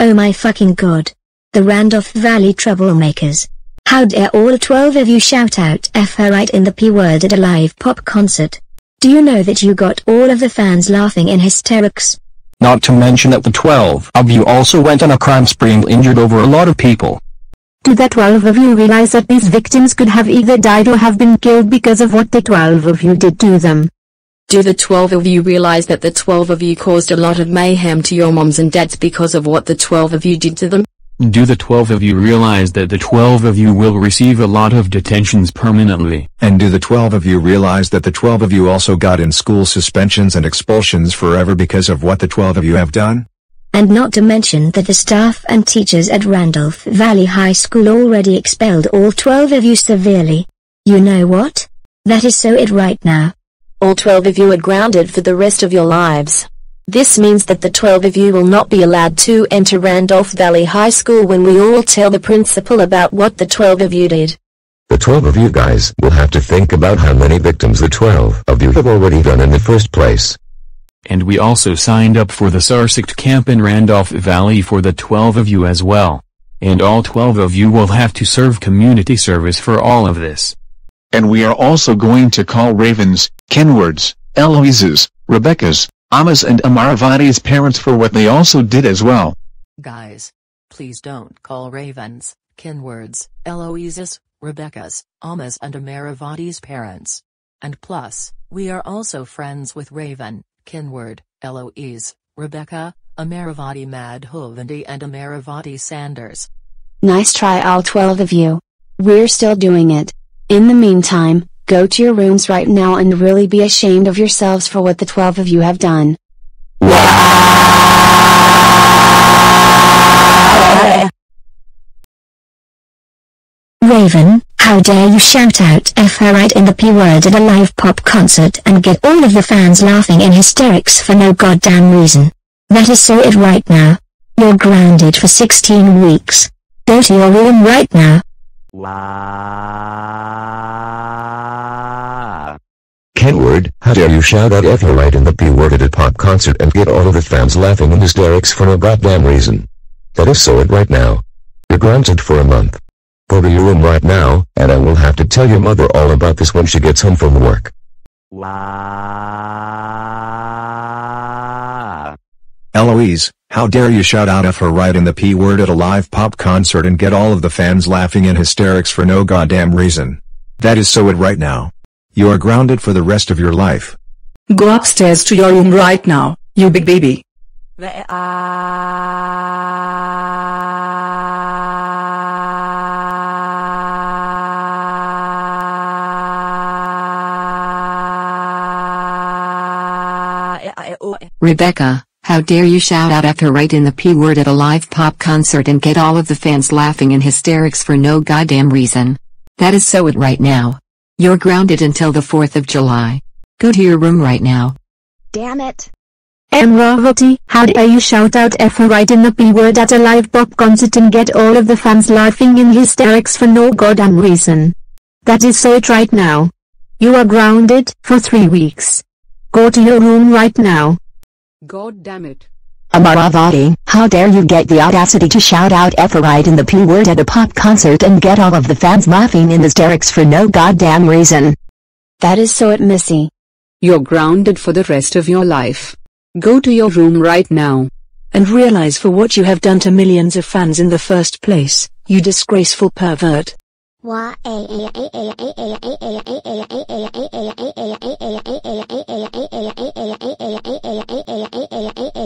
Oh my fucking god. The Randolph Valley troublemakers. How dare all 12 of you shout out F her right in the P word at a live pop concert. Do you know that you got all of the fans laughing in hysterics? Not to mention that the 12 of you also went on a crime spree and injured over a lot of people. Do the 12 of you realize that these victims could have either died or have been killed because of what the 12 of you did to them? Do the 12 of you realize that the 12 of you caused a lot of mayhem to your moms and dads because of what the 12 of you did to them? Do the 12 of you realize that the 12 of you will receive a lot of detentions permanently? And do the 12 of you realize that the 12 of you also got in school suspensions and expulsions forever because of what the 12 of you have done? And not to mention that the staff and teachers at Randolph Valley High School already expelled all 12 of you severely. You know what? That is so it right now. All 12 of you are grounded for the rest of your lives. This means that the 12 of you will not be allowed to enter Randolph Valley High School when we all tell the principal about what the 12 of you did. The 12 of you guys will have to think about how many victims the 12 of you have already done in the first place. And we also signed up for the Sarsict camp in Randolph Valley for the 12 of you as well. And all 12 of you will have to serve community service for all of this. And we are also going to call Ravens, Kenwards, Eloise's, Rebecca's, Amas and Amaravati's parents for what they also did as well. Guys. Please don't call Ravens, Kenwards, Eloise's, Rebecca's, Amas and Amaravati's parents. And plus, we are also friends with Raven, Kenward, Eloise, Rebecca, Amaravati Madhavandi and Amaravati Sanders. Nice try all 12 of you. We're still doing it. In the meantime, go to your rooms right now and really be ashamed of yourselves for what the 12 of you have done. Raven, how dare you shout out F her right in the P word at a live pop concert and get all of the fans laughing in hysterics for no goddamn reason. That is so it right now. You're grounded for 16 weeks. Go to your room right now. Kenward, how dare you shout out F her right in the P word at a pop concert and get all of the fans laughing in hysterics for no goddamn reason. That is so it right now. You're grounded for a month. Go to your room right now, and I will have to tell your mother all about this when she gets home from work. Eloise, how dare you shout out F her right in the P word at a live pop concert and get all of the fans laughing in hysterics for no goddamn reason. That is so it right now. You are grounded for the rest of your life. Go upstairs to your room right now, you big baby. Rebecca, how dare you shout out after right in the P word at a live pop concert and get all of the fans laughing in hysterics for no goddamn reason. That is so it right now. You're grounded until the 4th of July. Go to your room right now. Damn it. Amravati, how dare you shout out F her right in the P word at a live pop concert and get all of the fans laughing in hysterics for no goddamn reason. That is so it right now. You are grounded for three weeks. Go to your room right now. God damn it. Amaravati, how dare you get the audacity to shout out F right in the P word at a pop concert and get all of the fans laughing in hysterics for no goddamn reason. That is so it Missy. You're grounded for the rest of your life. Go to your room right now. And realize for what you have done to millions of fans in the first place, you disgraceful pervert. 我诶诶呀诶诶呀诶诶呀诶诶呀诶诶呀诶诶呀诶诶呀诶诶呀诶诶呀诶诶呀诶诶呀诶诶呀诶诶呀诶诶呀诶诶呀诶诶呀诶诶呀诶